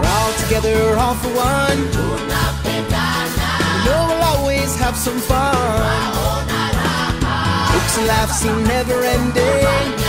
We're all together, all for one. We know we'll always have some fun. Hopes and laughs seem never ending.